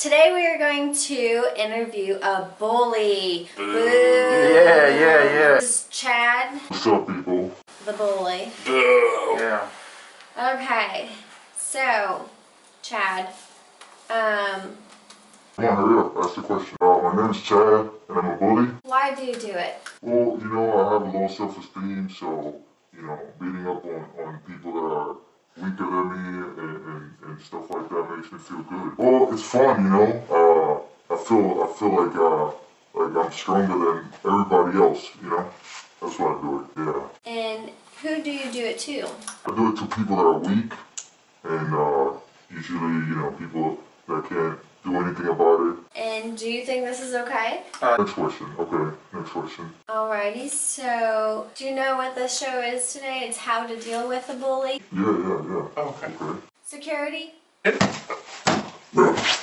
Today we are going to interview a bully. Boo. Yeah, yeah, yeah. This is Chad, What's up, people? the bully. Boo. Yeah. Okay, so Chad, um, Come on, hurry up. Ask the question. Uh, my is Chad, and I'm a bully. why do you do it? Well, you know, I have a low self-esteem, so, you know, beating up on, on people that are weaker than me and, and, and stuff like that makes me feel good. Well, it's fun, you know. Uh, I feel, I feel like, uh, like I'm stronger than everybody else, you know. That's why I do it, yeah. And who do you do it to? I do it to people that are weak, and, uh, usually, you know, people that can't do anything about it. And do you think this is okay? Next question. Okay, next question. Alrighty, so do you know what the show is today? It's how to deal with a bully. Yeah, yeah, yeah. Okay. Okay. Security? Yeah.